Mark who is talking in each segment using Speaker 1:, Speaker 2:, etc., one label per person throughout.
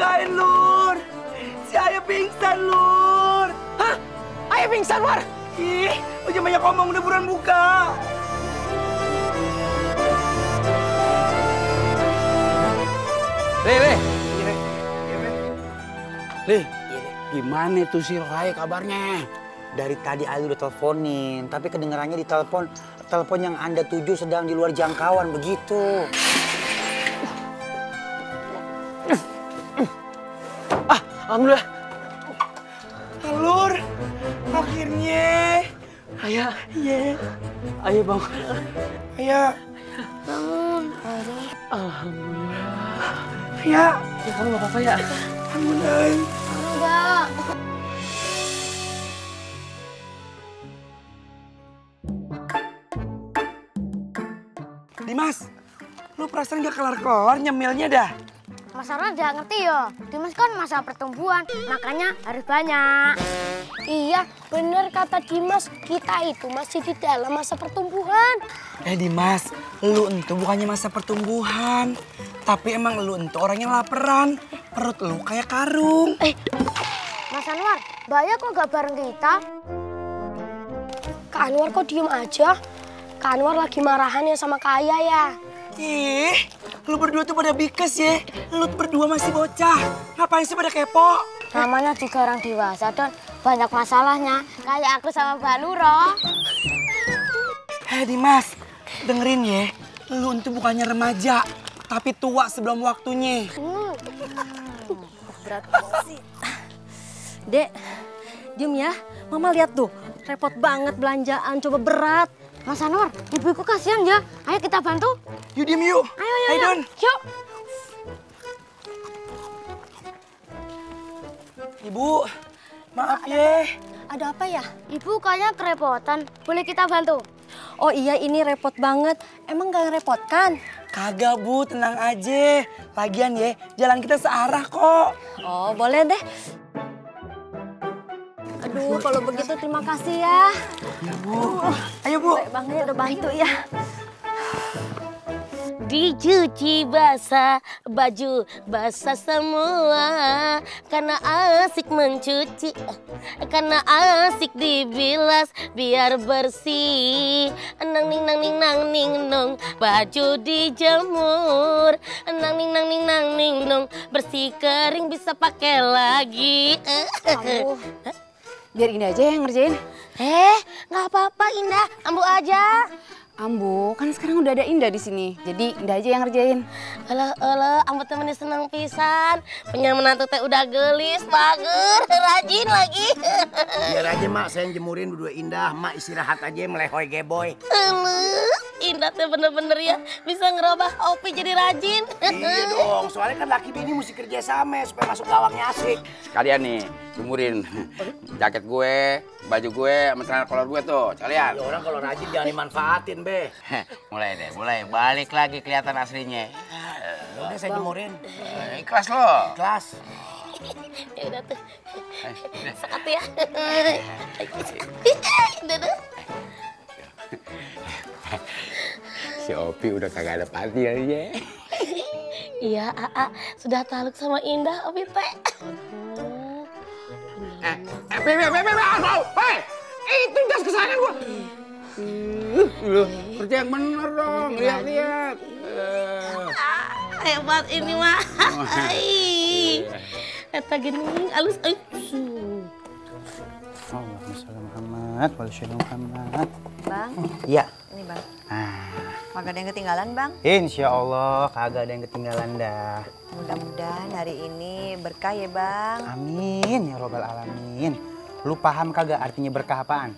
Speaker 1: bukain lur. Si Ayah pingsan lur. Hah? Ayah pingsan War? Ih, lu jangan banyak ngomong udah buruan buka.
Speaker 2: Leh, leh. Leh, gimana tuh si Rai kabarnya?
Speaker 3: Dari tadi Ali udah teleponin, tapi kedengarannya di telepon telepon yang Anda tuju sedang di luar jangkauan begitu.
Speaker 2: Ah, alhamdulillah.
Speaker 1: Lur, akhirnya.
Speaker 2: Ayah,
Speaker 1: Iya.
Speaker 2: ayah bang.
Speaker 1: Ayah.
Speaker 2: Alhamdulillah.
Speaker 1: Ya.
Speaker 2: Ya kamu gak apa-apa ya?
Speaker 1: Alhamdulillah.
Speaker 4: Enggak.
Speaker 1: Dimas, lu perasaan gak kelar-kelar nyemilnya dah?
Speaker 4: Mas Arna udah ngerti ya. Dimas kan masa pertumbuhan, makanya harus banyak.
Speaker 5: Iya, bener kata Dimas. Kita itu masih di dalam masa pertumbuhan.
Speaker 1: Eh Dimas, lu entu bukannya masa pertumbuhan. Tapi emang lu entu orang yang laparan. Perut lu kayak karung.
Speaker 5: Eh,
Speaker 4: Mas Anwar, Mbaknya kok gak bareng kita?
Speaker 5: Kak Anwar kok diem aja? Kak Anwar lagi marahan ya sama Kak Ayah ya?
Speaker 1: Ih, lu berdua tuh pada bikes ya. Lu berdua masih bocah. Ngapain sih pada kepo?
Speaker 4: Namanya juga orang dewasa dan banyak masalahnya. Kayak aku sama Mbak Luro.
Speaker 1: Eh Dimas, dengerin ya. Lu entu bukannya remaja, tapi tua sebelum waktunya.
Speaker 6: Dek, diem ya. Mama lihat tuh, repot banget belanjaan, coba berat.
Speaker 4: Mas Anwar, ibuku kasihan ya. Ayo kita bantu.
Speaker 1: Yuk diem yuk.
Speaker 4: Ayo, ayo,
Speaker 1: Ayo. Don.
Speaker 4: Yuk.
Speaker 1: Ibu, maaf ya.
Speaker 6: Ada apa ya?
Speaker 4: Ibu kayaknya kerepotan. Boleh kita bantu?
Speaker 6: Oh iya, ini repot banget. Emang gak ngerepotkan?
Speaker 1: Kagak bu, tenang aja. Lagian ya, jalan kita searah kok.
Speaker 6: Oh, boleh deh. Aduh, kalau begitu terima kasih ya.
Speaker 1: Ya bu. Ayo bu.
Speaker 6: Baik banget udah bantu ya.
Speaker 7: Dicuci basah, baju basah semua Karena asik mencuci, karena asik dibilas biar bersih Nang ning nang ning nang ning nong, baju dijemur Nang ning nang ning nang ning nong, bersih kering bisa pakai lagi
Speaker 6: Kamu, biar ini aja yang ngerjain.
Speaker 7: Eh, nggak apa-apa Indah, ambu aja
Speaker 8: Ambu, kan sekarang udah ada Indah di sini. Jadi Indah aja yang ngerjain.
Speaker 7: Alah, alah, ambo temennya senang pisan. Punya menantu teh udah gelis, bager, rajin lagi.
Speaker 9: Biar aja mak, saya yang jemurin berdua indah. Mak istirahat aja melehoy geboy.
Speaker 7: Alah, Indah teh bener-bener ya bisa ngerubah Opi jadi rajin.
Speaker 9: iya dong, soalnya kan laki bini mesti kerja sama supaya masuk gawangnya asik.
Speaker 2: Sekalian nih, jemurin jaket gue, baju gue, sama celana kolor gue tuh, sekalian.
Speaker 9: Ya orang kalau rajin jangan dimanfaatin be.
Speaker 2: Mulai deh, mulai. Balik lagi kelihatan aslinya.
Speaker 9: Udah saya jemurin.
Speaker 2: Eh, Ikhlas lo.
Speaker 9: Kelas.
Speaker 7: ya udah tuh.
Speaker 2: Eh.
Speaker 7: Sekat ya. Udah tuh.
Speaker 2: Si Opi udah kagak ada panti aja.
Speaker 7: Iya, Aa sudah taluk sama Indah, Opi teh.
Speaker 2: Eh, eh, Bebe, Bebe, Bebe, aduh, hei, itu jas kesayangan gua. Lu kerja yang bener dong, lihat-lihat. Eh,
Speaker 7: hebat ini mah. Eta gini alus ai.
Speaker 3: Allahumma sholli Muhammad, wa ala Muhammad.
Speaker 10: Bang,
Speaker 3: Iya.
Speaker 10: ini bang.
Speaker 3: Ah,
Speaker 10: Kagak ada yang ketinggalan bang.
Speaker 3: insya Allah kagak ada yang ketinggalan dah.
Speaker 10: Mudah-mudahan hari ini berkah ya bang.
Speaker 3: Amin ya robbal alamin. Lu paham kagak artinya berkah apaan?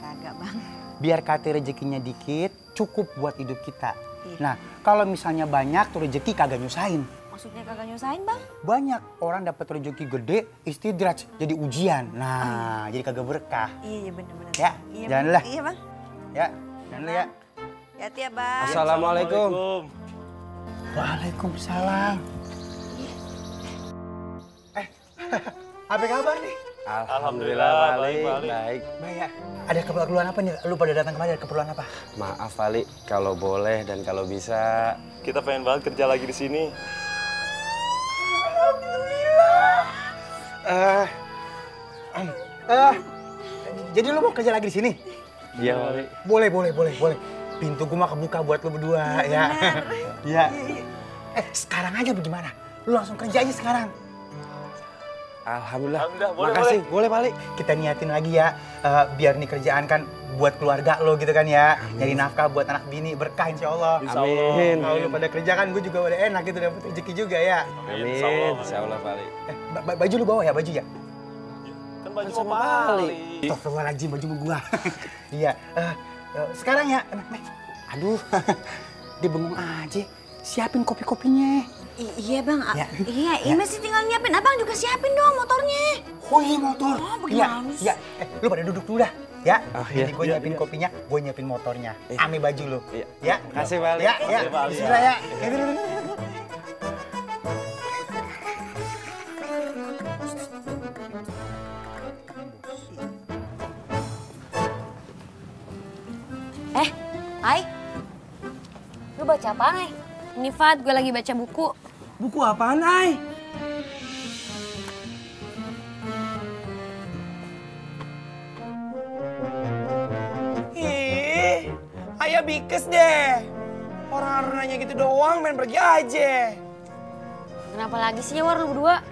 Speaker 10: Kagak bang.
Speaker 3: Biar kata rezekinya dikit, cukup buat hidup kita.
Speaker 10: Iya.
Speaker 3: Nah, kalau misalnya banyak tuh rezeki kagak nyusahin.
Speaker 10: Maksudnya kagak nyusahin bang?
Speaker 3: Banyak orang dapat rezeki gede, istidraj jadi ujian. Nah, jadi kagak berkah.
Speaker 10: Iya iya bener-bener.
Speaker 3: Ya,
Speaker 10: iya,
Speaker 3: jalan
Speaker 10: Bang.
Speaker 3: lah.
Speaker 10: Iya bang.
Speaker 3: Ya, jangan dulu ya.
Speaker 10: Ya, Bang.
Speaker 1: Assalamualaikum.
Speaker 3: Waalaikumsalam. Eh, apa kabar nih?
Speaker 1: Alhamdulillah, baik, baik.
Speaker 3: Baik ya. Ada keperluan apa nih? Lu pada datang kemari ada keperluan apa?
Speaker 1: Maaf, Vali, kalau boleh dan kalau bisa. Kita pengen banget kerja lagi di sini.
Speaker 3: Eh, eh, jadi lu mau kerja lagi di sini?
Speaker 1: Iya, Vali.
Speaker 3: Boleh, boleh, boleh, boleh. Pintu gua mah kebuka buat lu berdua ya. Iya. Eh, sekarang aja bagaimana? Lu langsung kerja aja sekarang.
Speaker 1: Alhamdulillah.
Speaker 3: boleh,
Speaker 1: Makasih. Boleh, Vali.
Speaker 3: Kita niatin lagi ya, eh, biar nih kerjaan kan buat keluarga lo gitu kan ya. Nyari nafkah buat anak bini, berkah insya Allah.
Speaker 1: Amin.
Speaker 3: Kalau lu pada kerja kan gue juga udah enak gitu, dapet rezeki juga ya.
Speaker 1: Amin. Insya Allah, Vali.
Speaker 3: Eh, ba- ba- baju lu bawa ya, baju ya?
Speaker 1: Kan baju sama Vali.
Speaker 3: Astagfirullahaladzim, baju gua. Iya, eh, eh, sekarang ya. eh. Aduh, dia bengong aja. Siapin kopi-kopinya.
Speaker 10: I- iya, Bang. A-
Speaker 3: Ya.
Speaker 10: Iya, ini masih tinggal nyiapin. Abang juga siapin dong motornya.
Speaker 3: Oh iya motor.
Speaker 10: Oh,
Speaker 3: Iya,
Speaker 10: bagaimana
Speaker 3: iya. Eh, lu pada duduk dulu dah. Ya,
Speaker 1: Ah, iya,
Speaker 3: Jadi gue
Speaker 1: iya,
Speaker 3: nyiapin
Speaker 1: iya.
Speaker 3: kopinya, gue nyiapin motornya.
Speaker 1: Iya.
Speaker 3: Ame baju lu.
Speaker 1: Iya.
Speaker 3: Ya.
Speaker 1: Makasih, Vali.
Speaker 3: Ya, ya. Bismillah ya. Ya, duduk, duduk.
Speaker 10: Eh, Ai. Lu baca apa, Ai?
Speaker 5: Ini Fat, gue lagi baca buku.
Speaker 1: Buku apaan, Ay? Ih, ayah bikes deh. Orang nanya gitu doang, main pergi aja.
Speaker 5: Kenapa lagi sih War lu berdua?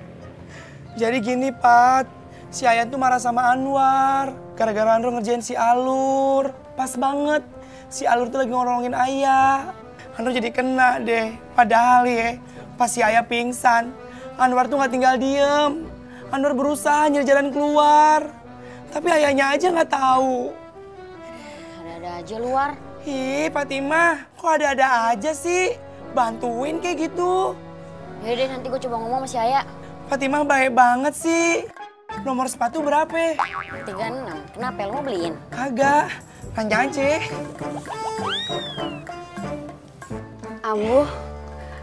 Speaker 1: Jadi gini, Pat. Si Ayah tuh marah sama Anwar. Gara-gara Anwar ngerjain si Alur. Pas banget. Si Alur tuh lagi ngorongin Ayah. Anwar jadi kena deh. Padahal ya, pas si Ayah pingsan, Anwar tuh nggak tinggal diem. Anwar berusaha nyari jalan keluar. Tapi ayahnya aja nggak tahu.
Speaker 5: Ada-ada aja luar.
Speaker 1: Ih, Fatimah, kok ada-ada aja sih? Bantuin kayak gitu.
Speaker 5: Yaudah deh, nanti gue coba ngomong sama si Aya.
Speaker 1: Fatimah baik banget sih. Nomor sepatu berapa?
Speaker 5: 36. Kenapa lo mau beliin?
Speaker 1: Kagak. Panjang aja.
Speaker 8: Ambu,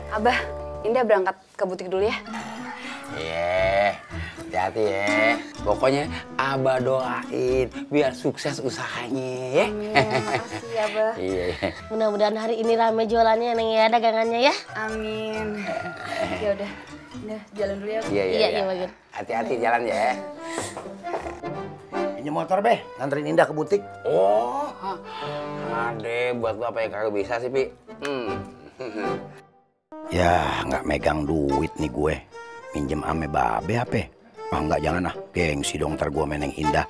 Speaker 8: Abah, Indah berangkat ke butik dulu ya.
Speaker 2: Iya, hati-hati ya. Pokoknya Abah doain biar sukses usahanya ya.
Speaker 8: Makasih ya, Abah.
Speaker 2: Iya.
Speaker 7: Mudah-mudahan hari ini rame jualannya Neng ya dagangannya ya.
Speaker 8: Amin. Ya udah, Indah jalan dulu ya.
Speaker 2: Iya, iya,
Speaker 7: Iya,
Speaker 2: iya.
Speaker 7: iya.
Speaker 2: Hati-hati jalan ya.
Speaker 9: Ini motor, Beh. Nganterin Indah ke butik.
Speaker 2: Oh, ade buat lu apa yang kagak bisa sih, Pi? Hmm.
Speaker 9: Ya, nggak megang duit nih gue. Minjem ame babe apa? Ah, nggak jangan ah. Gengsi dong ntar gue meneng Indah.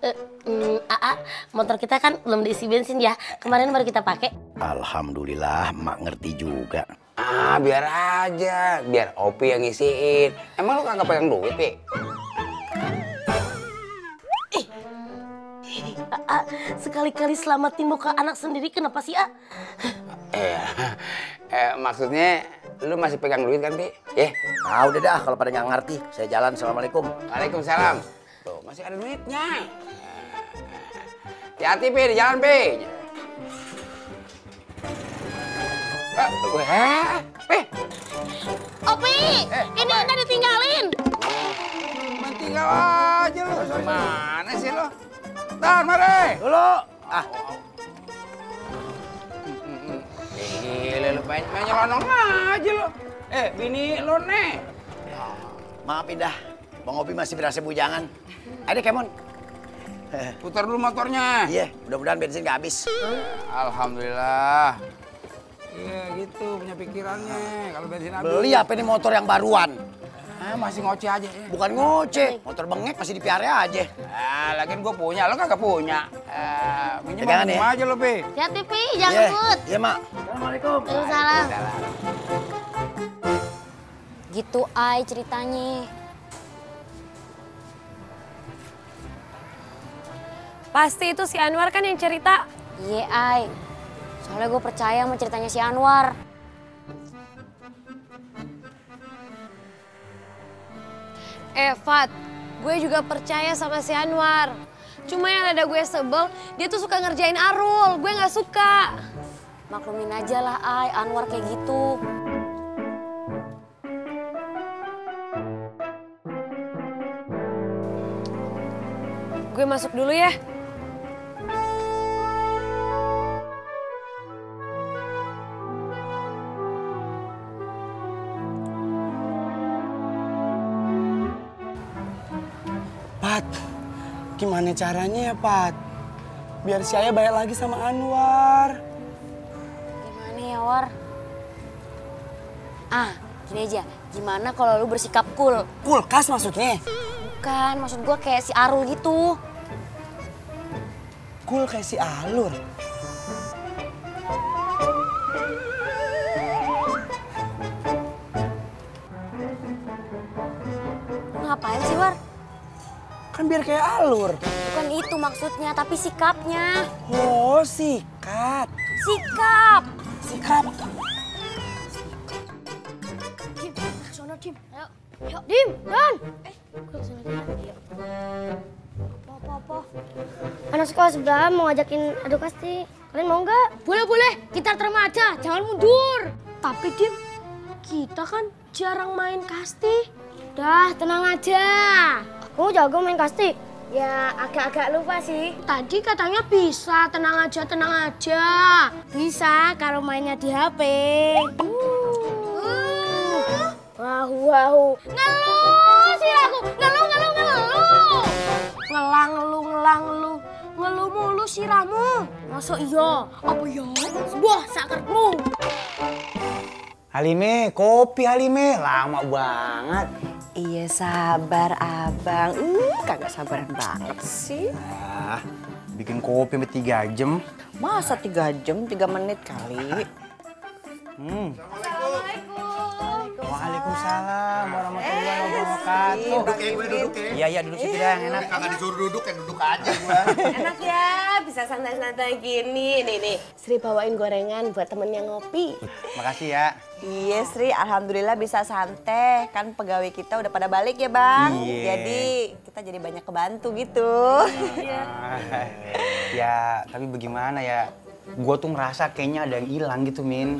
Speaker 7: Eh, mm, Aa, motor kita kan belum diisi bensin ya. Kemarin baru kita pakai.
Speaker 9: Alhamdulillah, mak ngerti juga.
Speaker 2: Ah, biar aja. Biar Opi yang ngisiin. Emang lu kagak pegang duit, Pi?
Speaker 7: Aa, sekali-kali selamatin muka anak sendiri kenapa sih, A?
Speaker 2: Eh, eh, maksudnya lu masih pegang duit kan, Pi? Ya.
Speaker 9: Ah, udah dah kalau pada nggak ngerti. Saya jalan. Assalamualaikum.
Speaker 2: Waalaikumsalam. Tuh, masih ada duitnya. Hati-hati, Pi, di jalan, Pi. Eh, gue, eh, Pi.
Speaker 7: Opi, ini udah ditinggalin.
Speaker 2: Main tinggal aja lu. Gimana sih lu? Tahan, mari. Dulu. Ah. Gila lu, main, main nyelonong aja lu. Eh, bini lu nih.
Speaker 9: Maaf Indah, Bang Opi masih berasa bujangan. Ada Kemon.
Speaker 2: Putar dulu motornya.
Speaker 9: Iya, mudah-mudahan bensin nggak habis.
Speaker 2: Alhamdulillah. Iya gitu punya pikirannya. Kalau bensin habis.
Speaker 9: Beli apa nih motor yang baruan?
Speaker 2: Masih ngoceh aja ya.
Speaker 9: Bukan ngoceh, motor bengek masih dipiara aja.
Speaker 2: Ah, lagian gue punya, lo kagak punya. Eh, minjem
Speaker 9: ya.
Speaker 2: aja lo, Pi.
Speaker 7: Hati-hati, Pi, jangan
Speaker 9: Iya,
Speaker 7: ngebut.
Speaker 9: Iya, Mak.
Speaker 7: Waalaikumsalam.
Speaker 5: Gitu, Ai ceritanya.
Speaker 11: Pasti itu si Anwar kan yang cerita.
Speaker 5: Iya, Ai. Soalnya gue percaya sama ceritanya si Anwar.
Speaker 11: Eh, gue juga percaya sama si Anwar.
Speaker 12: Cuma yang ada gue sebel, dia tuh suka ngerjain Arul. Gue nggak suka.
Speaker 5: Maklumin aja lah, Ay. Anwar kayak gitu.
Speaker 12: Gue masuk dulu ya.
Speaker 1: Gimana caranya ya, Pat? Biar si Ayah balik lagi sama Anwar.
Speaker 5: Gimana ya, War? Ah, gini aja. Gimana kalau lu bersikap cool?
Speaker 1: Kulkas maksudnya?
Speaker 5: Bukan, maksud gue kayak si Arul gitu.
Speaker 1: Cool kayak si Alur. Biar kayak Alur.
Speaker 5: Bukan itu maksudnya, tapi sikapnya.
Speaker 1: Oh, sikat.
Speaker 5: Sikap!
Speaker 1: Sikap.
Speaker 4: Dim, ke sono Dim. Ayo. Yuk, Dim, Dan. Eh, ke sono Dim. Apa, apa, apa. Anak sekolah sebelah mau ngajakin adu kasti. Kalian mau nggak? Boleh, boleh. Kita remaja, jangan mundur. Tapi Dim, kita kan jarang main kasti. Dah, tenang aja. Kamu jago main kasti? Ya, agak-agak lupa sih. Tadi katanya bisa, tenang aja, tenang aja. Bisa kalau mainnya di HP. Wahu, wahu. Ngeluh sih aku. Ngeluh, ngeluh, ngeluh. Ngelang, ngeluh, ngelang, ngeluh. Ngeluh mulu siramu. Masa iya? Apa ya? Sebuah sakermu.
Speaker 3: Halime, kopi Halime. Lama banget.
Speaker 10: Iya sabar abang. Uh, kagak sabaran banget sih.
Speaker 3: Ah, bikin kopi sampai tiga jam.
Speaker 10: Masa tiga jam, tiga menit kali.
Speaker 3: Hmm. Waalaikumsalam warahmatullahi wabarakatuh.
Speaker 9: Duduk ya, gue duduk ya.
Speaker 3: Iya, iya duduk situ dah, enak.
Speaker 9: Kagak disuruh duduk ya duduk aja gue.
Speaker 13: Enak ya, bisa santai-santai gini. Nih, nih. Sri bawain gorengan buat temennya ngopi.
Speaker 3: Makasih ya.
Speaker 10: Iya Sri, Alhamdulillah bisa santai. Kan pegawai kita udah pada balik ya Bang.
Speaker 3: Iya.
Speaker 10: Jadi kita jadi banyak kebantu gitu.
Speaker 3: Ah, ya, tapi bagaimana ya? Gue tuh ngerasa kayaknya ada yang hilang gitu, Min.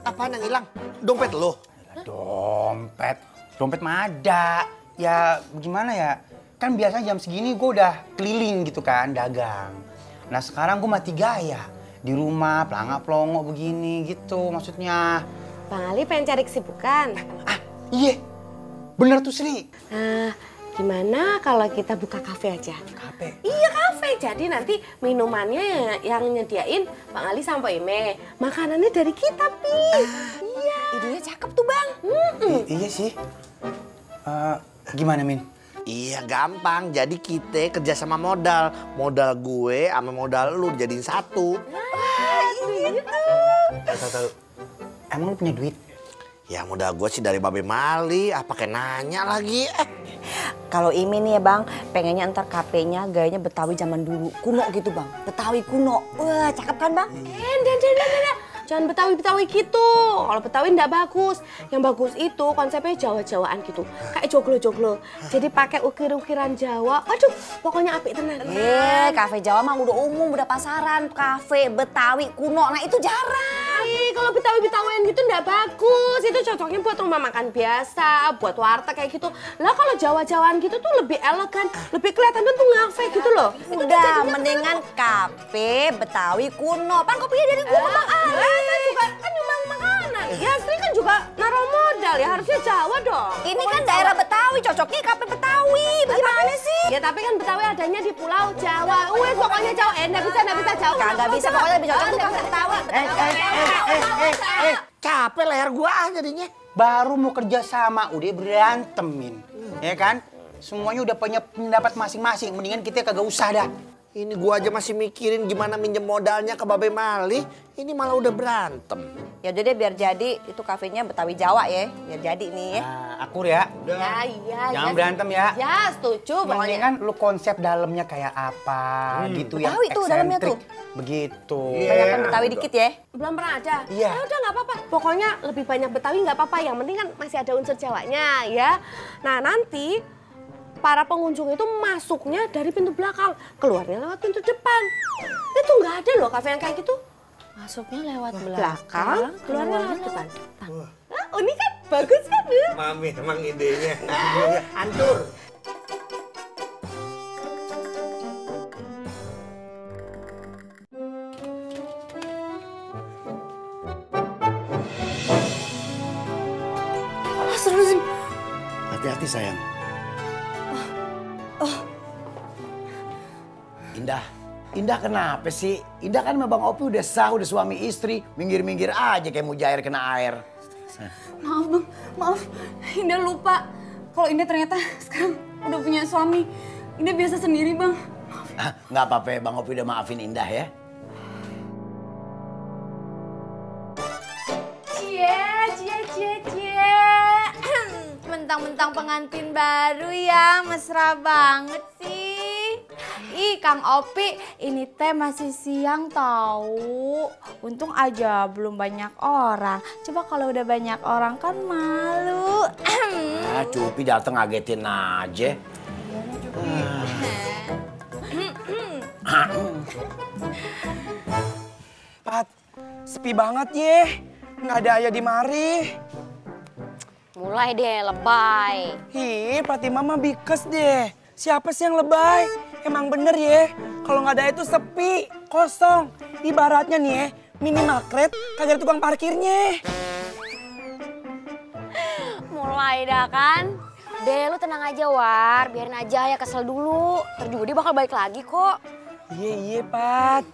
Speaker 9: Apaan yang hilang? Dompet lo?
Speaker 3: Dompet. Dompet mah ada. Ya, gimana ya? Kan biasanya jam segini gue udah keliling gitu kan, dagang. Nah sekarang gue mati gaya. Di rumah, pelangak-pelongo begini gitu maksudnya.
Speaker 13: Bang Ali pengen cari kesibukan.
Speaker 3: Iya, bener tuh Sri.
Speaker 13: Nah, gimana kalau kita buka kafe aja?
Speaker 3: Kafe?
Speaker 13: Iya kafe, jadi nanti minumannya yang nyediain Bang Ali sama Pak Ime. Makanannya dari kita, Pi. iya.
Speaker 10: Idenya cakep tuh Bang.
Speaker 3: I- iya sih. Eh, gimana Min?
Speaker 9: Iya gampang, jadi kita kerja sama modal. Modal gue sama modal lu jadiin satu.
Speaker 3: Tahu tahu. Emang lu punya duit?
Speaker 9: Ya modal gue sih dari Babe Mali, ah pakai nanya lagi. Eh,
Speaker 10: Kalau Imi nih ya Bang, pengennya ntar kafenya gayanya Betawi zaman dulu. Kuno gitu Bang, Betawi kuno. Wah cakep kan Bang?
Speaker 13: Eh, dan, dan, dan, dan. Jangan Betawi-Betawi gitu. Kalau Betawi ndak bagus. Yang bagus itu konsepnya Jawa-Jawaan gitu. Kayak joglo-joglo. Jadi pakai ukir-ukiran Jawa. Aduh, pokoknya apik tenan.
Speaker 10: Eh, kafe Jawa mah udah umum, udah pasaran. Kafe Betawi kuno, nah itu jarang.
Speaker 13: Ih, kalau Betawi-Betawian gitu ndak bagus. Itu cocoknya buat rumah makan biasa, buat warteg kayak gitu. Lah kalau Jawa-Jawaan gitu tuh lebih elegan, lebih kelihatan tuh ngafe gitu loh.
Speaker 10: Udah, mendingan kafe Betawi kuno. Pan kopinya dari gua Bang Ali.
Speaker 13: Saya juga kan nyumbang makanan. Ya, Sri kan juga naruh modal ya, harusnya Jawa dong.
Speaker 10: Ini kan daerah Betawi, cocoknya kafe Betawi. Bagaimana sih?
Speaker 13: Ya tapi kan Betawi adanya di Pulau Jawa. Wes pokoknya Jawa. Eh, bisa, nggak bisa Jawa.
Speaker 10: Kagak bisa, pokoknya lebih cocok tuh kafe Betawi.
Speaker 3: Eh, eh, eh, eh, eh.
Speaker 9: capek leher gue ah jadinya.
Speaker 3: Baru mau kerja sama, udah berantem, Min. Ya kan? Semuanya udah punya pendapat masing-masing. Mendingan kita kagak usah dah.
Speaker 9: Ini gua aja masih mikirin gimana minjem modalnya ke Babe Mali. Ini malah udah berantem.
Speaker 10: Ya udah deh biar jadi itu kafenya Betawi Jawa ya. Biar jadi nih ya.
Speaker 3: Nah, akur ya.
Speaker 13: Ya, iya,
Speaker 3: Jangan
Speaker 13: ya.
Speaker 3: berantem ya.
Speaker 13: Ya, setuju pokoknya.
Speaker 3: Mendingan lu konsep dalamnya kayak apa gitu ya.
Speaker 10: Betawi tuh dalamnya tuh.
Speaker 3: Begitu.
Speaker 10: Banyakan Betawi dikit ya.
Speaker 13: Belum pernah ada.
Speaker 3: Iya.
Speaker 13: Ya udah nggak apa-apa. Pokoknya lebih banyak Betawi nggak apa-apa. Yang penting kan masih ada unsur Jawanya ya. Nah nanti para pengunjung itu masuknya dari pintu belakang, keluarnya lewat pintu depan. Itu nggak ada loh kafe yang kayak gitu.
Speaker 7: Masuknya lewat
Speaker 13: Belakang, keluarnya lewat depan. Nah, ini kan bagus kan, Bu?
Speaker 2: Mami emang idenya. Idenya hancur.
Speaker 9: Astagfirullahaladzim. Hati-hati sayang. Indah, kenapa sih? Indah kan sama Bang Opi udah sah, udah suami istri. Minggir-minggir aja kayak mujair kena air.
Speaker 8: Maaf bang, maaf. Indah lupa kalau Indah ternyata sekarang udah punya suami. Indah biasa sendiri bang.
Speaker 9: Nggak apa-apa, Bang Opi udah maafin Indah ya.
Speaker 11: Cie, cie, cie, cie. Mentang-mentang pengantin baru ya, mesra banget. Ih, Kang Opi, ini teh masih siang tahu. Untung aja belum banyak orang. Coba kalau udah banyak orang kan malu.
Speaker 9: Ah, Cupi dateng ngagetin aja.
Speaker 1: Pat, sepi banget ye. Nggak ada ayah di mari.
Speaker 7: Mulai deh lebay.
Speaker 1: Hi, Fatima mah bikes deh. Siapa sih yang lebay? Emang bener ya, kalau nggak ada itu sepi, kosong. Ibaratnya nih ya, minimarket kagak ada tukang parkirnya.
Speaker 7: Mulai dah kan. Deh lu tenang aja War, biarin aja ya kesel dulu. Ntar juga dia bakal balik lagi kok.
Speaker 1: Iya, iya, Pat.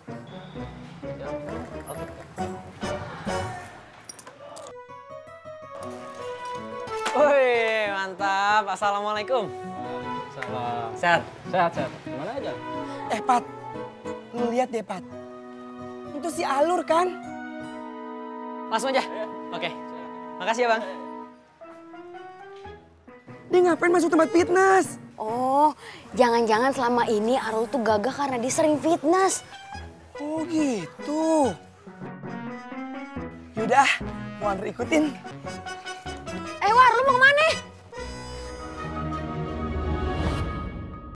Speaker 14: Woi, mantap. Assalamualaikum. Salam. Sehat? Sehat, sehat. Aja?
Speaker 1: Eh, Pat. Lu lihat deh, Pat. Itu si Alur kan?
Speaker 14: Langsung aja. Oke. Makasih ya, Bang.
Speaker 1: Dia ngapain masuk tempat fitness?
Speaker 7: Oh, jangan-jangan selama ini Arul tuh gagah karena dia sering fitness.
Speaker 1: Oh gitu. Yaudah, mau Andri ikutin.
Speaker 7: Eh War, lu mau ke mana?